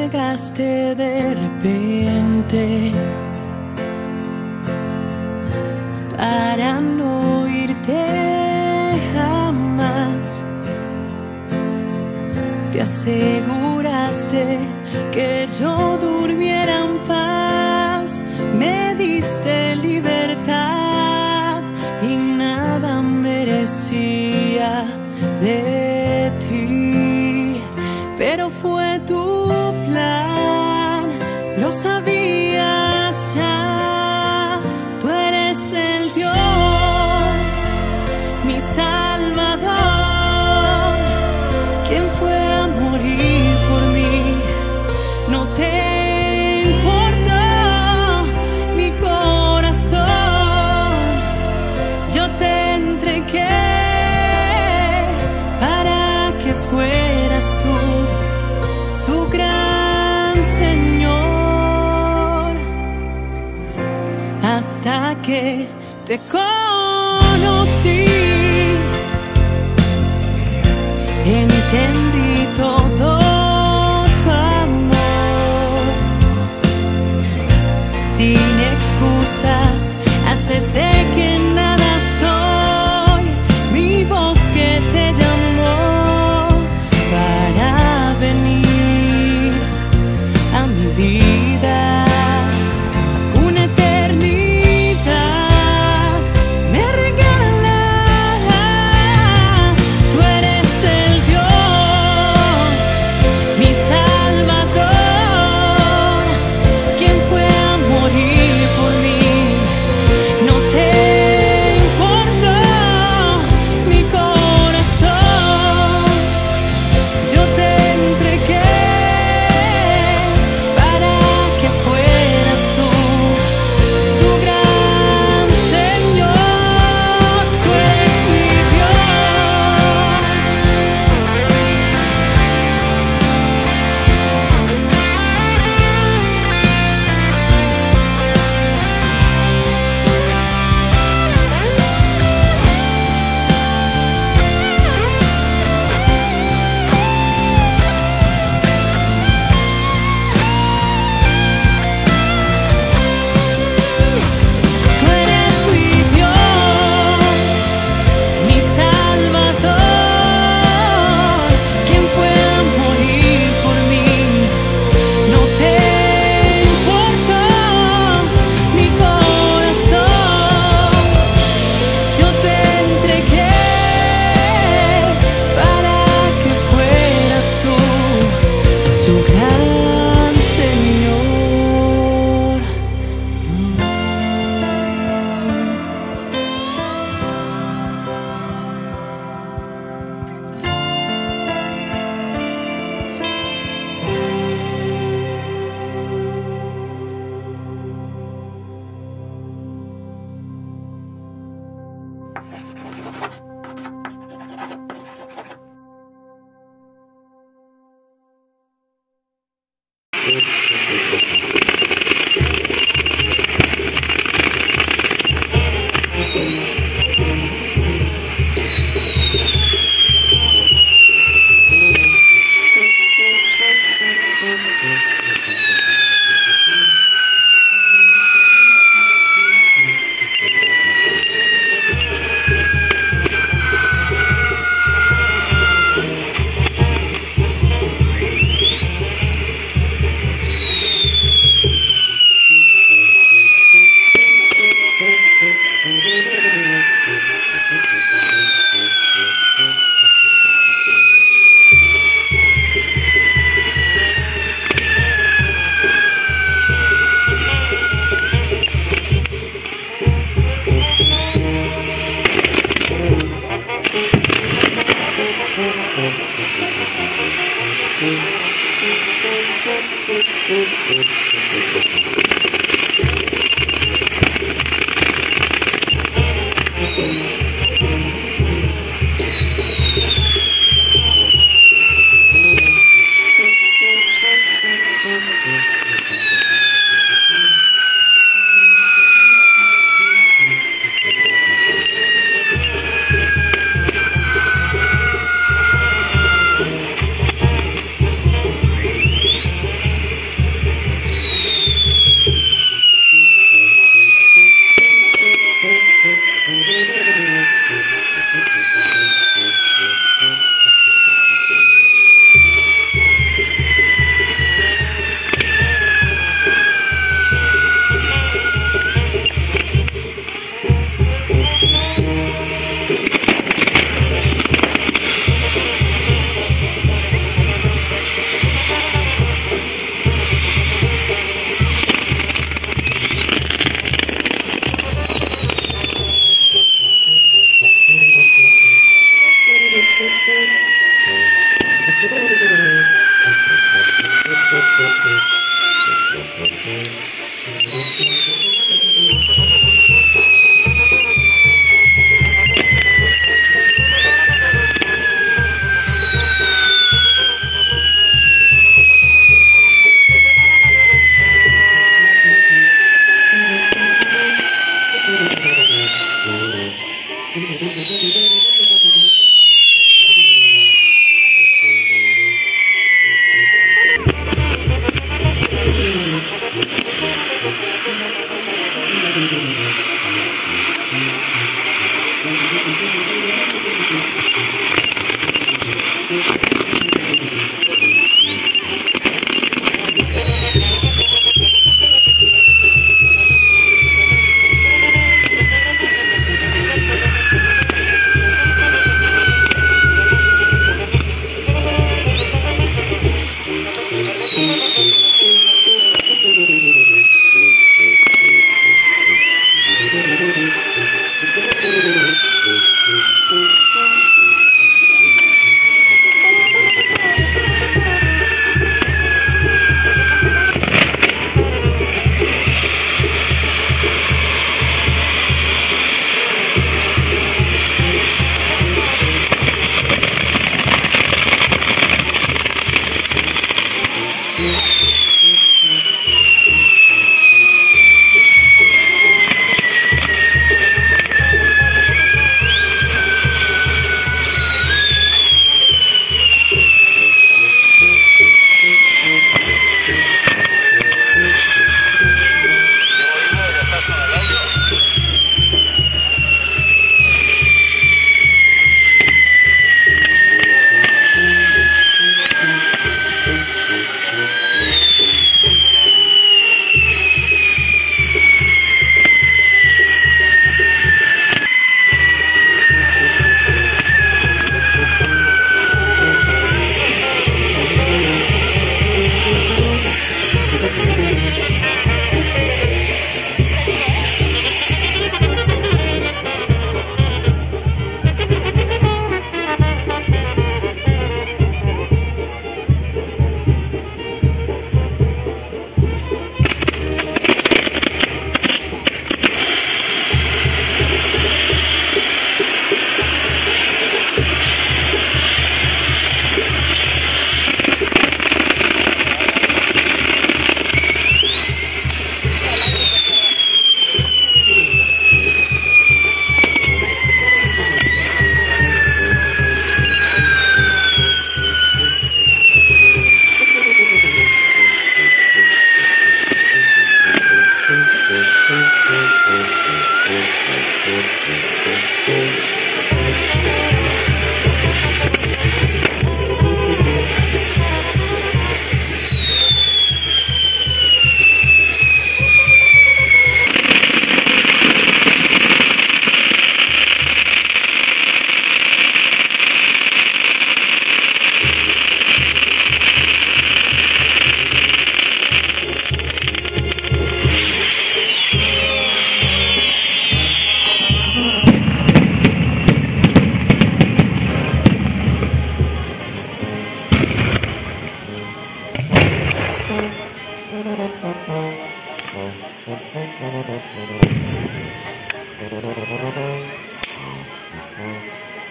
llegaste de repente para no irte jamás. Te aseguraste que yo que te